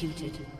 executed.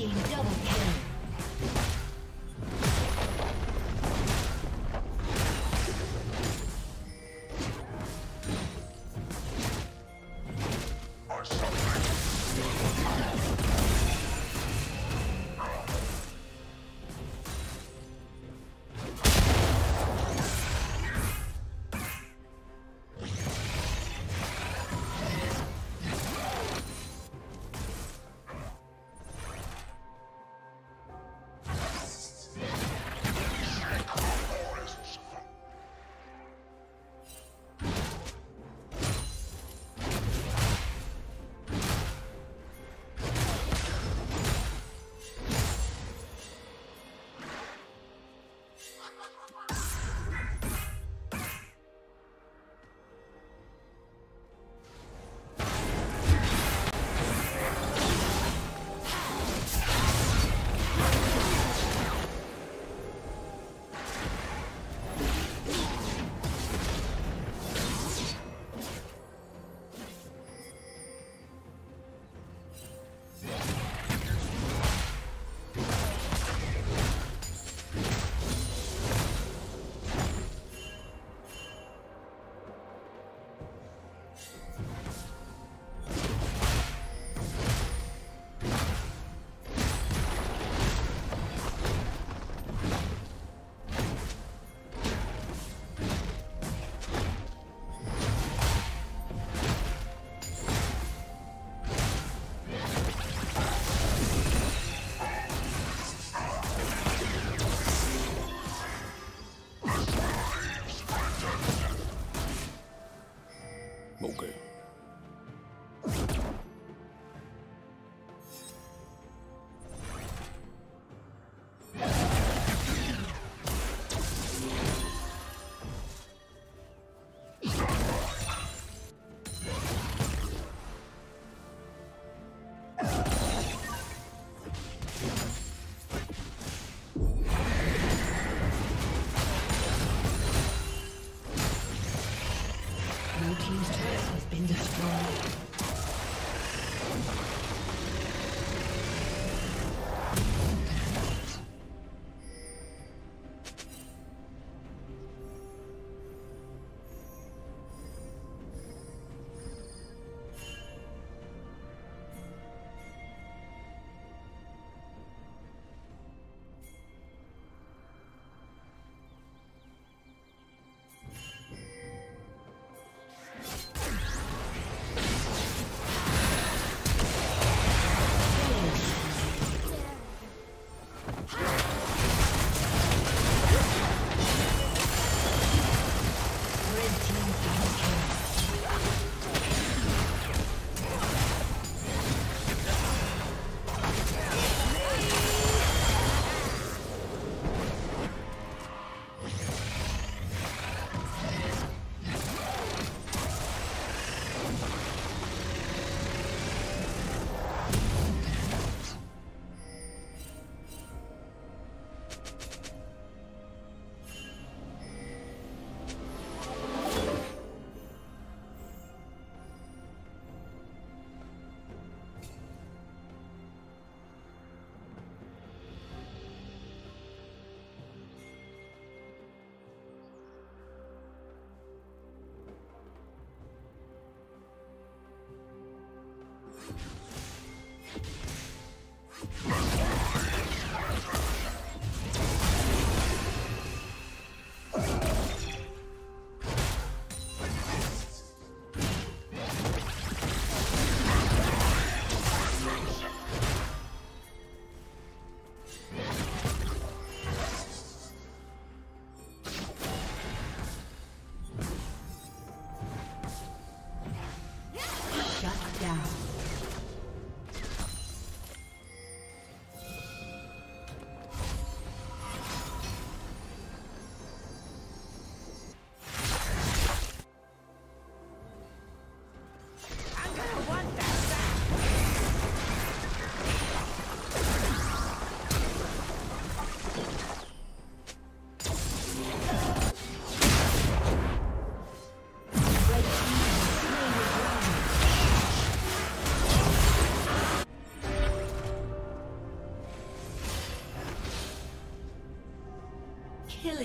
Team double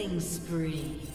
Killing spree.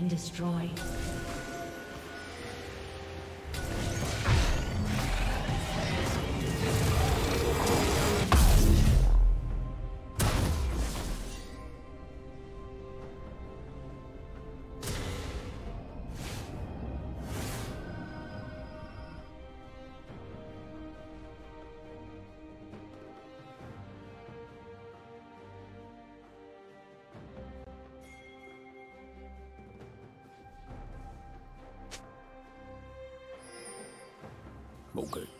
been destroyed. Okay.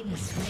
team has slain